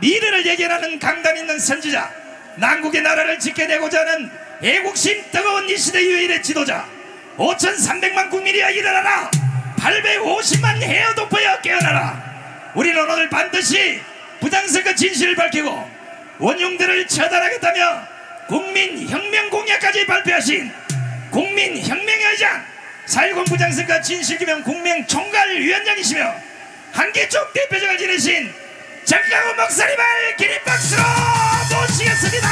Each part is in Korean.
미래를 예견하는 강단 있는 선지자 난국의 나라를 지켜내고자 하는 애국심 뜨거운 이 시대 유일의 지도자 5,300만 국민이여 일어나라! 850만 헤어 돋보여 깨어나라! 우리는 오늘 반드시 부장선거 진실을 밝히고 원흉들을 처단하겠다며 국민혁명 공약까지 발표하신 국민혁명의 의장 4.10 부장선거 진실규명 국명총괄위원장이시며 한기총 대표장을 지내신 정강훈 목사님을 기립박수로 모시겠습니다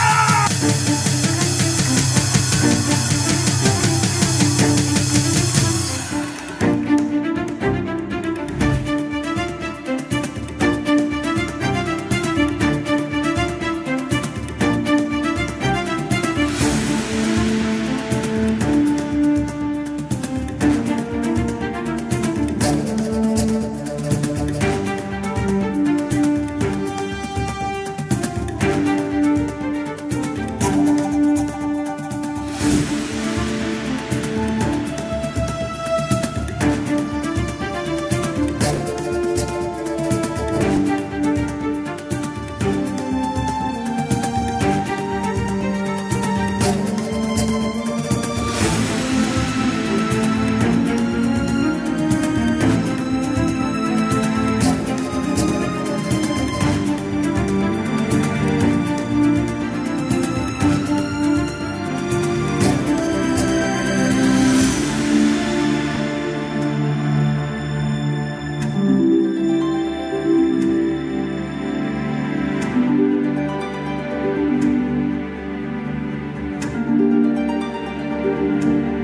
Amen.